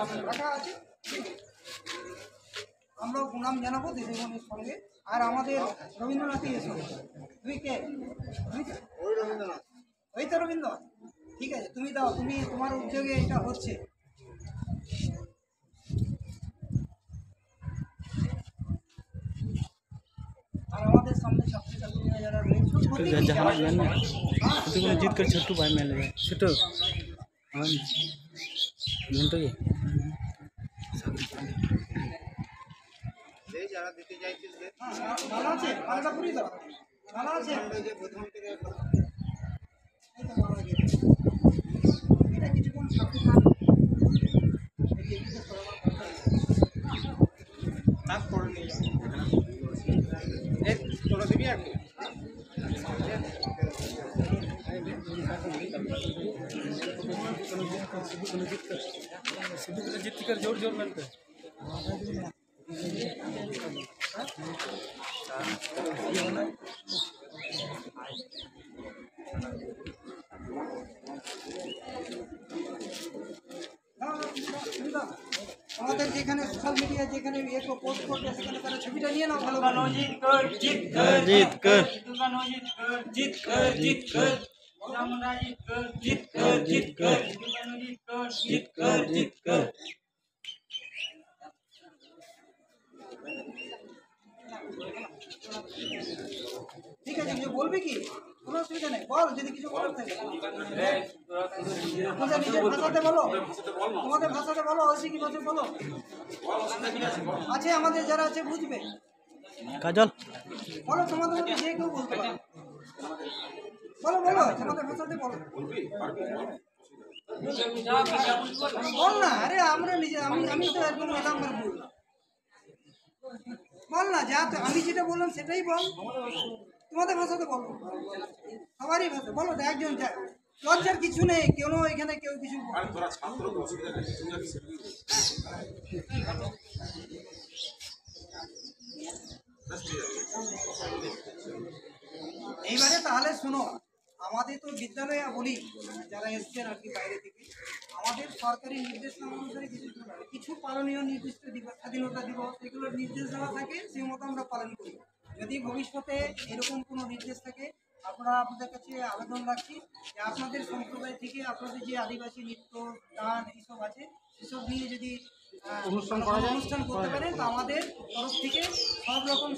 সামনে রাখা আছে? আমরাও প্রণাম জানাব দিদিমণির সঙ্গে। আর আমাদের রবীন্দ্রনাথই এসে। তুই কে? রবীন্দ্রনাথ। ওই তো রবীন্দ্রনাথ। ঠিক আছে তুমি দাও তুমি তোমার উদ্যোগে এটা হচ্ছে। আর আমাদের সামনে যারা জিত করে মেলে ছোট হ্যাঁ। যারা দিতে চাইতেছে হ্যাঁ, হ্যাঁ, ভালো আছে ভালোটা পুরি ভালো আছে। প্রথম থেকে এটা কিছুক্ষণ থাক নিয়ে তোরা দিবি আর কি? सिद्धू को जीत कर ज़ोर ज़ोर बनते আমাদের যেখানে সোশ্যাল মিডিয়া যেখানে ইয়ে পোস্ট করবে সেখানে তারা ছবিটা নিয়ে নাও ভালো জিত কর জিত কর জিত কর জিত কর জিত কর ঠিক আছে কিছু বলবি কি কোনো অসুবিধা নেই বল যদি কিছু বলার থাকে নিজের ভাষাতে বলো তোমাদের ভাষাতে বলো ওই কি ভাষায় বলো আছে আমাদের যারা আছে বুঝবে কাজল বলো তোমাদের যে কেউ বলতে পারে। বলো বলো তোমাদের ভাষাতে বলো। বল না আরে আমরা নিজে আমি আমি তো একদম এলাম বল না যা আমি যেটা বললাম সেটাই বল। তোমাদের ভাষাতে বলো। সবারই ভাষা। বলো তো একজন যা। লজ্জার কিছু নেই কেন এখানে কেউ কিছু এইবারে তাহলে শোনো আমাদের তো বিদ্যালয়ে বলি যারা এসছেন আর কি বাইরে থেকে আমাদের সরকারি নির্দেশনা অনুসারে কিছু কিছু পালনীয় নির্দিষ্ট দিবস স্বাধীনতা দিবস এগুলোর নির্দেশ দেওয়া থাকে সেই মতো আমরা পালন করি। যদি ভবিষ্যতে এরকম কোনো নির্দেশ থাকে আমরা আপনাদের কাছে আবেদন রাখছি যে আপনাদের সম্প্রদায় থেকে আপনাদের যে আদিবাসী নৃত্য গান এইসব আছে সেসব নিয়ে যদি অনুষ্ঠান অনুষ্ঠান করতে পারেন তো আমাদের তরফ থেকে সব রকম